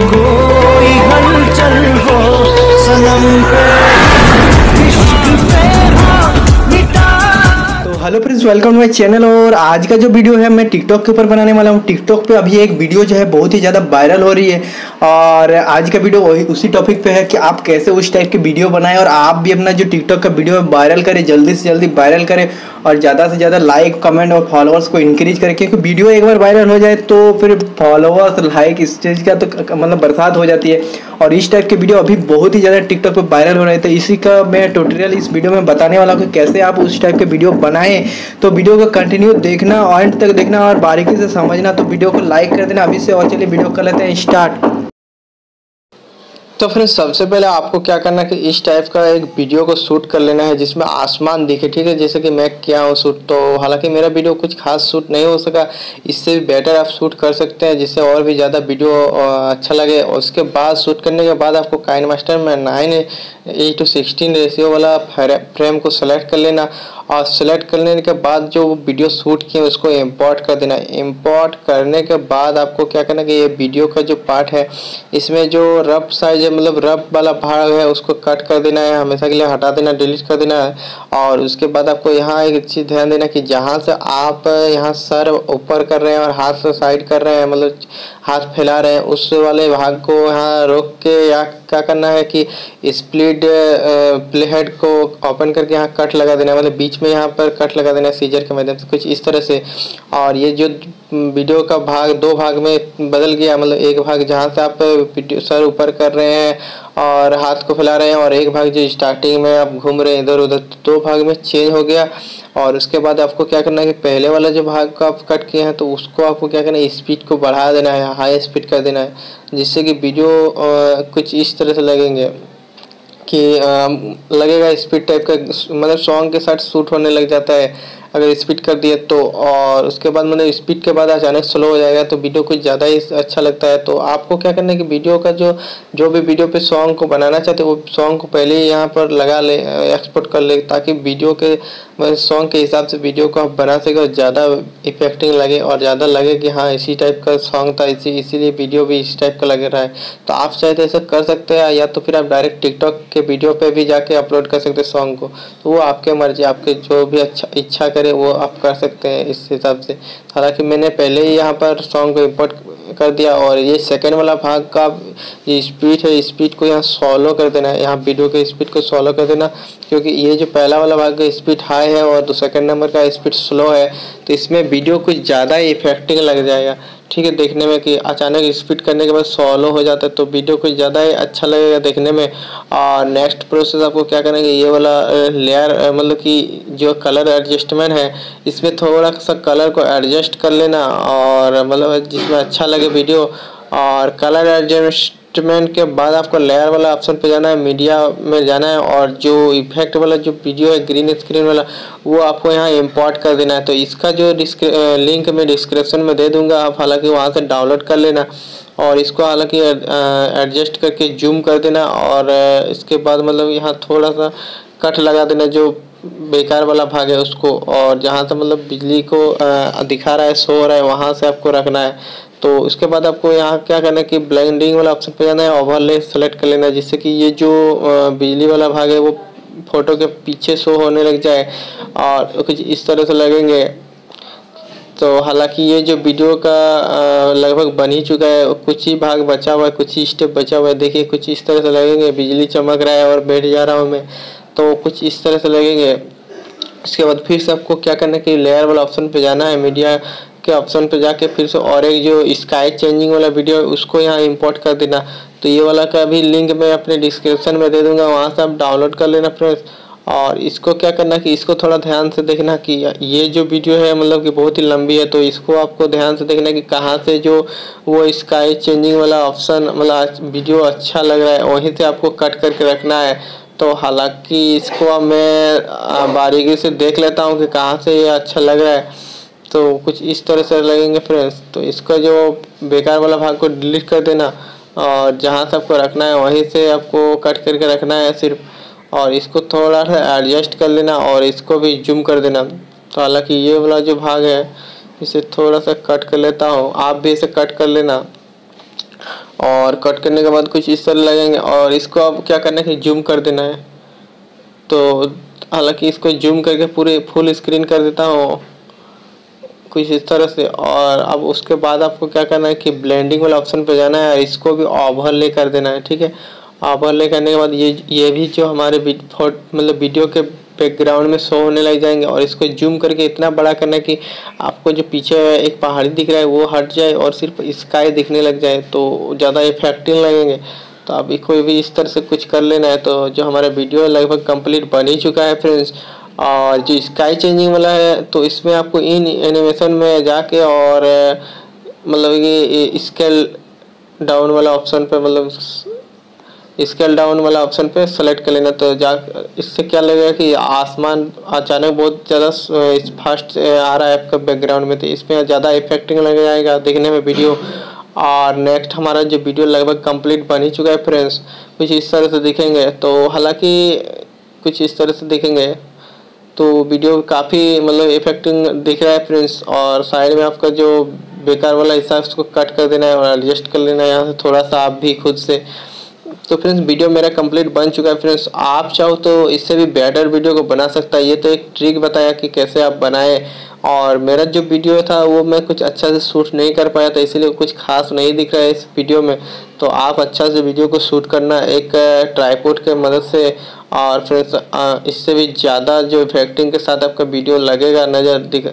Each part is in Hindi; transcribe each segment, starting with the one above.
कोई फ्रेंड्स वेलकम माय चैनल और आज का जो वीडियो है, मैं टिकटॉक के ऊपर बनाने वाला हूँ। टिकटॉक पे अभी एक वीडियो जो है, बहुत ही ज़्यादा वायरल हो रही है। और आज का वीडियो वही, उसी टॉपिक पे है कि आप कैसे उस टाइप के वीडियो बनाएँ और आप भी अपना जो टिकटॉक का वीडियो है वायरल करें, जल्दी से जल्दी वायरल करें और ज़्यादा से ज़्यादा लाइक कमेंट और फॉलोअर्स को इंक्रीज करें। क्योंकि वीडियो एक बार वायरल हो जाए तो फिर फॉलोअर्स लाइक इस चीज़ का तो मतलब बरसात हो जाती है। और इस टाइप के वीडियो अभी बहुत ही ज़्यादा टिकटॉक पर वायरल हो रहे थे। इसी का मैं ट्यूटोरियल इस वीडियो में बताने वाला हूँ कि कैसे आप उस टाइप के वीडियो बनाएँ। तो वीडियो को कंटिन्यू देखना एंड तक देखना और बारीकी से समझना। तो वीडियो को लाइक कर देना। अभी से और चलिए वीडियो कर लेते हैं स्टार्ट तो फिर सबसे पहले आपको क्या करना है कि इस टाइप का एक वीडियो को शूट कर लेना है, जिसमें आसमान दिखे, ठीक है? जैसे कि मैं किया हूँ शूट तो हालाँकि मेरा वीडियो कुछ खास शूट नहीं हो सका। इससे भी बेटर आप शूट कर सकते हैं, जिससे और भी ज़्यादा वीडियो अच्छा लगे। और उसके बाद शूट करने के बाद आपको काइन मास्टर में nine eight to sixteen ratio वाला फ्रेम को सेलेक्ट कर लेना और सेलेक्ट करने के बाद जो वीडियो शूट किए उसको इम्पोर्ट कर देना। इम्पोर्ट करने के बाद आपको क्या करना कि ये वीडियो का जो पार्ट है, इसमें जो रफ साइज़ है मतलब रफ वाला भाग है, उसको कट कर देना है, हमेशा के लिए हटा देना डिलीट कर देना है। और उसके बाद आपको यहाँ एक चीज़ ध्यान देना कि जहाँ से आप यहाँ सर ऊपर कर रहे हैं और हाथ से साइड कर रहे हैं मतलब हाथ फैला रहे हैं, उस वाले भाग को यहाँ रोक के या क्या करना है कि स्प्लिट प्लेहेड को ओपन करके यहाँ कट लगा देना मतलब बीच में यहाँ पर कट लगा देना सीजर के माध्यम से, कुछ इस तरह से। और ये जो वीडियो का भाग, दो भाग में बदल गया मतलब एक भाग जहाँ से आप सर ऊपर कर रहे हैं और हाथ को फैला रहे हैं और एक भाग जो स्टार्टिंग में आप घूम रहे हैं इधर उधर दो भाग में चेंज हो गया। और उसके बाद आपको क्या करना है कि पहले वाला जो भाग को आप कट किए हैं तो उसको आपको क्या करना है स्पीड को बढ़ा देना है हाई स्पीड कर देना है, जिससे कि वीडियो कुछ इस तरह से लगेंगे कि लगेगा स्पीड टाइप का मतलब सॉन्ग के साथ शूट होने लग जाता है। अगर स्पीड कर दिए तो और उसके बाद मतलब स्पीड के बाद अचानक स्लो हो जाएगा तो वीडियो कुछ ज़्यादा ही अच्छा लगता है। तो आपको क्या करना है कि वीडियो का जो जो भी वीडियो पे सॉन्ग को बनाना चाहते वो सॉन्ग को पहले ही यहाँ पर लगा ले एक्सपोर्ट कर ले, ताकि वीडियो के सॉन्ग के हिसाब से वीडियो को आप बना सके और ज़्यादा इफेक्टिंग लगे और ज़्यादा लगे कि हाँ इसी टाइप का सॉन्ग था, इसी, इसीलिए वीडियो भी इस टाइप का लग रहा है। तो आप चाहे तो ऐसा कर सकते हैं या तो फिर आप डायरेक्ट टिकटॉक के वीडियो पे भी जाके अपलोड कर सकते हैं सॉन्ग को। तो वो आपके मर्ज़ी, आपके जो भी अच्छा इच्छा करे वो आप कर सकते हैं इस हिसाब से। हालाँकि मैंने पहले ही यहाँ पर सॉन्ग को इम्पोर्ट कर दिया और ये सेकेंड वाला भाग का ये स्पीड है स्पीड को यहाँ सॉलो कर देना है। यहाँ वीडियो के स्पीड को सॉलो कर देना, क्योंकि ये जो पहला वाला भाग का स्पीड हाई है और दो सेकेंड नंबर का स्पीड स्लो है तो इसमें वीडियो कुछ ज़्यादा इफ़ेक्टिव लग जाएगा। ठीक है, देखने में कि अचानक स्पीड करने के बाद सॉलो हो जाता है तो वीडियो कुछ ज़्यादा ही अच्छा लगेगा देखने में। और नेक्स्ट प्रोसेस आपको क्या करेंगे ये वाला लेयर मतलब कि जो कलर एडजस्टमेंट है, इसमें थोड़ा सा कलर को एडजस्ट कर लेना और मतलब जिसमें अच्छा लगे वीडियो और कलर एडजस्ट एडजस्टमेंट के बाद आपको लेयर वाला ऑप्शन पे जाना है मीडिया में जाना है और जो इफ़ेक्ट वाला जो वीडियो है ग्रीन स्क्रीन वाला, वो आपको यहाँ इंपोर्ट कर देना है। तो इसका जो लिंक मैं डिस्क्रिप्शन में दे दूँगा। आप हालाँकि वहाँ से डाउनलोड कर लेना और इसको हालाँकि एडजस्ट करके जूम कर देना और इसके बाद मतलब यहाँ थोड़ा सा कट लगा देना जो बेकार वाला भाग है उसको। और जहाँ से मतलब बिजली को दिखा रहा है, सो रहा है, वहाँ से आपको रखना है। तो उसके बाद आपको यहाँ क्या करना है कि ब्लेंडिंग वाला ऑप्शन पे जाना है ओवरले सेलेक्ट कर लेना है, जिससे कि ये जो बिजली वाला भाग है, वो फ़ोटो के पीछे शो होने लग जाए और कुछ इस तरह से लगेंगे। तो हालाँकि ये जो वीडियो का लगभग बन ही चुका है, कुछ ही भाग बचा हुआ है, कुछ ही स्टेप बचा हुआ है, देखिए कुछ इस तरह से लगेंगे, बिजली चमक रहा है और बैठ जा रहा हूँ मैं तो कुछ इस तरह से लगेंगे। इसके बाद फिर से आपको क्या करना है कि लेयर वाला ऑप्शन पे जाना है मीडिया के ऑप्शन पे जाके फिर से और एक जो स्काई चेंजिंग वाला वीडियो है, उसको यहाँ इंपोर्ट कर देना। तो ये वाला का भी लिंक मैं अपने डिस्क्रिप्शन में दे दूँगा, वहाँ से आप डाउनलोड कर लेना फ्रेंड्स और इसको क्या करना कि इसको थोड़ा ध्यान से देखना कि ये जो वीडियो है मतलब कि बहुत ही लंबी है तो इसको आपको ध्यान से देखना कि कहाँ से जो वो स्काई चेंजिंग वाला ऑप्शन मतलब वीडियो अच्छा लग रहा है, वहीं से आपको कट करके रखना है। तो हालाँकि इसको मैं बारीकी से देख लेता हूँ कि कहाँ से ये अच्छा लग रहा है। तो कुछ इस तरह से लगेंगे फ्रेंड्स तो इसका जो बेकार वाला भाग को डिलीट कर देना और जहाँ से आपको रखना है वहीं से आपको कट करके रखना है सिर्फ़. और इसको थोड़ा सा एडजस्ट कर लेना और इसको भी जूम कर देना. तो हालाँकि ये वाला जो भाग है, इसे थोड़ा सा कट कर लेता हूँ. आप भी इसे कट कर लेना. और कट करने के बाद कुछ इस तरह लगेंगे और इसको अब क्या करना है कि जूम कर देना है. तो हालाँकि इसको जूम करके पूरे फुल स्क्रीन कर देता हूँ. कुछ इस तरह से। और अब उसके बाद आपको क्या करना है कि ब्लेंडिंग वाला ऑप्शन पे जाना है और इसको भी ओवरले कर देना है, ठीक है? ओवरले करने के बाद ये ये भी जो हमारे मतलब वीडियो के बैकग्राउंड में शो होने लग जाएँगे और इसको जूम करके इतना बड़ा करना है कि आपको जो पीछे एक पहाड़ी दिख रहा है वो हट जाए और सिर्फ़ स्काई दिखने लग जाए तो ज़्यादा इफ़ेक्टिव लगेंगे। तो अभी कोई भी इस तरह से कुछ कर लेना है तो जो हमारा वीडियो लगभग कंप्लीट बन ही चुका है फ्रेंड्स और जो स्काई चेंजिंग वाला है तो इसमें आपको इन एनिमेशन में जाके और मतलब ये स्केल डाउन वाला ऑप्शन पे मतलब स्केल डाउन वाला ऑप्शन पे सेलेक्ट कर लेना। तो जा, इससे क्या लगेगा कि आसमान अचानक बहुत ज़्यादा फास्ट आ रहा है आपका बैकग्राउंड में। तो इसमें ज़्यादा इफेक्टिंग लग जाएगा देखने में वीडियो और नेक्स्ट हमारा जो वीडियो लगभग कंप्लीट बन ही चुका है फ्रेंड्स कुछ इस तरह से दिखेंगे। तो हालाँकि कुछ इस तरह से दिखेंगे। तो वीडियो काफ़ी मतलब इफेक्टिंग दिख रहा है फ्रेंड्स और साइड में आपका जो बेकार वाला हिस्सा है उसको कट कर देना है और एडजस्ट कर लेना है यहाँ से थोड़ा सा आप भी खुद से। तो फ्रेंड्स वीडियो मेरा कंप्लीट बन चुका है फ्रेंड्स आप चाहो तो इससे भी बेटर वीडियो को बना सकता है। ये तो एक ट्रिक बताया कि कैसे आप बनाए। और मेरा जो वीडियो था, वो मैं कुछ अच्छा से शूट नहीं कर पाया था, इसीलिए कुछ खास नहीं दिख रहा है इस वीडियो में। तो आप अच्छा से वीडियो को शूट करना एक ट्राईपोर्ट के मदद से और फिर इससे भी ज़्यादा जो इफेक्टिंग के साथ आपका वीडियो लगेगा, नज़र दिख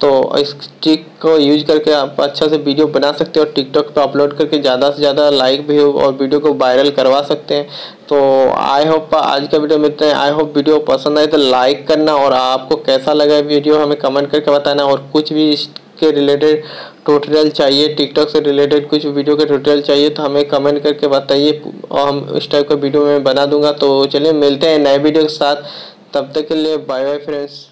तो इस ट्रिक को यूज़ करके आप अच्छा से वीडियो बना सकते हो और टिकटॉक पे अपलोड करके ज़्यादा से ज़्यादा लाइक भी और वीडियो को वायरल करवा सकते हैं। तो आई होप आज का वीडियो मिलते हैं। आई होप वीडियो पसंद आए तो लाइक करना और आपको कैसा लगा वीडियो हमें कमेंट करके बताना और कुछ भी इसके रिलेटेड ट्यूटोरियल चाहिए टिकटॉक से रिलेटेड कुछ वीडियो के ट्यूटोरियल चाहिए तो हमें कमेंट करके बताइए और हम इस टाइप का वीडियो में बना दूँगा। तो चलिए मिलते हैं नए वीडियो के साथ। तब तक के लिए बाय बाय फ्रेंड्स